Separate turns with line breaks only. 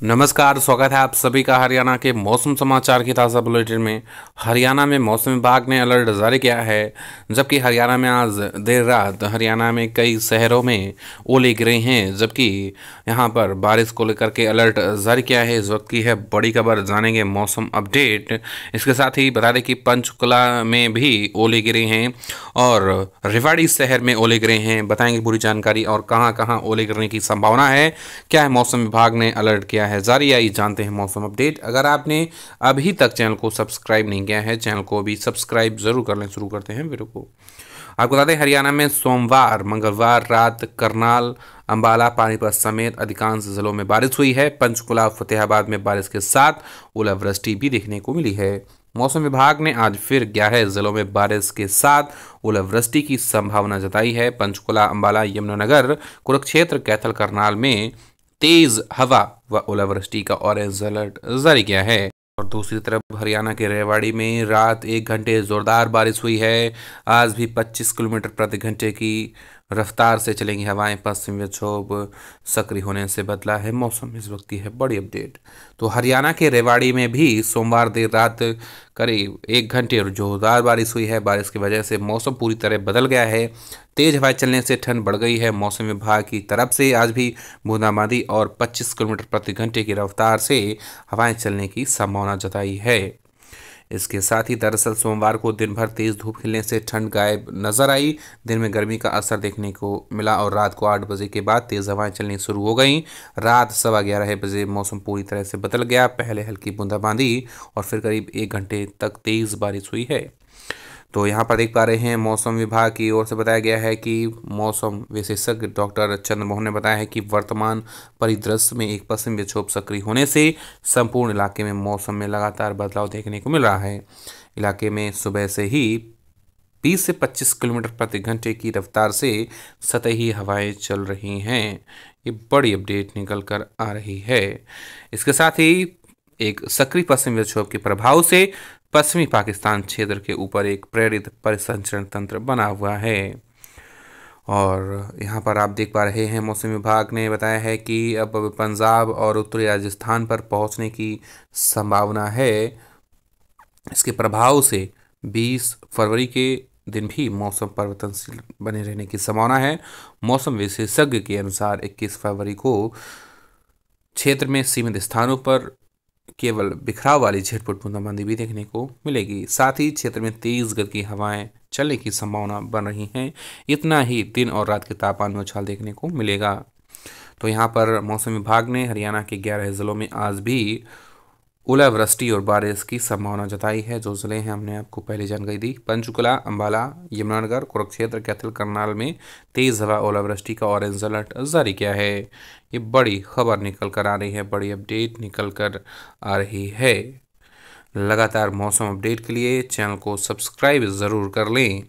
नमस्कार, स्वागत है आप सभी का हरियाणा के मौसम समाचार की ताज़ा बुलेटिन में। हरियाणा में मौसम विभाग ने अलर्ट जारी किया है, जबकि हरियाणा में आज देर रात हरियाणा में कई शहरों में ओले गिरे हैं, जबकि यहाँ पर बारिश को लेकर के अलर्ट जारी किया है। इस वक्त की है बड़ी खबर, जानेंगे मौसम अपडेट। इसके साथ ही बता दें कि पंचकुला में भी ओले गिरे हैं और रिवाड़ी शहर में ओले गिरे हैं। बताएँगे पूरी जानकारी और कहाँ कहाँ ओले गिरने की संभावना है, क्या है मौसम विभाग ने अलर्ट किया है है जारी आई जानते हैं मौसम अपडेट। अगर आपने अभी तक चैनल को सब्सक्राइब नहीं किया है, चैनल को भी सब्सक्राइब ज़रूर कर लें, शुरू करते हैं वीडियो को। आपको बता दें, हरियाणा में सोमवार, मंगलवार रात करनाल, अंबाला, पानीपत समेत अधिकांश जिलों में बारिश हुई है। पंचकुला, फतेहाबाद में बारिश के साथ ओलावृष्टि भी देखने को मिली है। मौसम विभाग ने आज फिर ग्यारह जिलों में बारिश के साथ ओलावृष्टि की संभावना जताई है। पंचकुला, अंबाला, यमुनानगर, कुरुक्षेत्र, कैथल, करनाल में तेज हवा व ओलावृष्टि का ऑरेंज अलर्ट जारी किया है। और दूसरी तरफ़ हरियाणा के रेवाड़ी में रात एक घंटे जोरदार बारिश हुई है। आज भी 25 किलोमीटर प्रति घंटे की रफ्तार से चलेंगी हवाएँ, पश्चिमी विक्षोभ सक्रिय होने से बदला है मौसम। इस वक्त की है बड़ी अपडेट। तो हरियाणा के रेवाड़ी में भी सोमवार देर रात करीब एक घंटे और जोरदार बारिश हुई है। बारिश की वजह से मौसम पूरी तरह बदल गया है। तेज हवाएँ चलने से ठंड बढ़ गई है। मौसम विभाग की तरफ़ से आज भी बूंदाबांदी और 25 किलोमीटर प्रति घंटे की रफ्तार से हवाएँ चलने की संभावना जताई है। इसके साथ ही दरअसल सोमवार को दिन भर तेज़ धूप खिलने से ठंड गायब नज़र आई। दिन में गर्मी का असर देखने को मिला और रात को आठ बजे के बाद तेज़ हवाएँ चलनी शुरू हो गई। रात सवा ग्यारह बजे मौसम पूरी तरह से बदल गया, पहले हल्की बूंदाबांदी और फिर करीब एक घंटे तक तेज़ बारिश हुई है। तो यहाँ पर देख पा रहे हैं, मौसम विभाग की ओर से बताया गया है कि मौसम विशेषज्ञ डॉक्टर चंद्रमोहन ने बताया है कि वर्तमान परिदृश्य में एक पश्चिम विक्षोभ सक्रिय होने से संपूर्ण इलाके में मौसम में लगातार बदलाव देखने को मिल रहा है। इलाके में सुबह से ही 20 से 25 किलोमीटर प्रति घंटे की रफ्तार से सतही हवाएँ चल रही हैं। ये बड़ी अपडेट निकल कर आ रही है। इसके साथ ही एक सक्रिय पश्चिम विक्षोभ के प्रभाव से पश्चिमी पाकिस्तान क्षेत्र के ऊपर एक प्रेरित परिसंचरण तंत्र बना हुआ है। और यहाँ पर आप देख पा रहे हैं, मौसम विभाग ने बताया है कि अब पंजाब और उत्तरी राजस्थान पर पहुँचने की संभावना है। इसके प्रभाव से 20 फरवरी के दिन भी मौसम परिवर्तनशील बने रहने की संभावना है। मौसम विशेषज्ञ के अनुसार 21 फरवरी को क्षेत्र में सीमित स्थानों पर केवल बिखराव वाली झटपुट बूंदाबांदी भी देखने को मिलेगी। साथ ही क्षेत्र में तेज गति की हवाएँ चलने की संभावना बन रही हैं। इतना ही दिन और रात के तापमान में उछाल देखने को मिलेगा। तो यहाँ पर मौसम विभाग ने हरियाणा के ग्यारह जिलों में आज भी ओलावृष्टि और बारिश की संभावना जताई है, जो ज़िले हैं, हमने आपको पहले जानकारी दी। पंचकुला अंबाला यमुनानगर, कुरुक्षेत्र, कैथल, करनाल में तेज हवा ओलावृष्टि का ऑरेंज अलर्ट जारी किया है। ये बड़ी खबर निकल कर आ रही है, बड़ी अपडेट निकल कर आ रही है। लगातार मौसम अपडेट के लिए चैनल को सब्सक्राइब ज़रूर कर लें।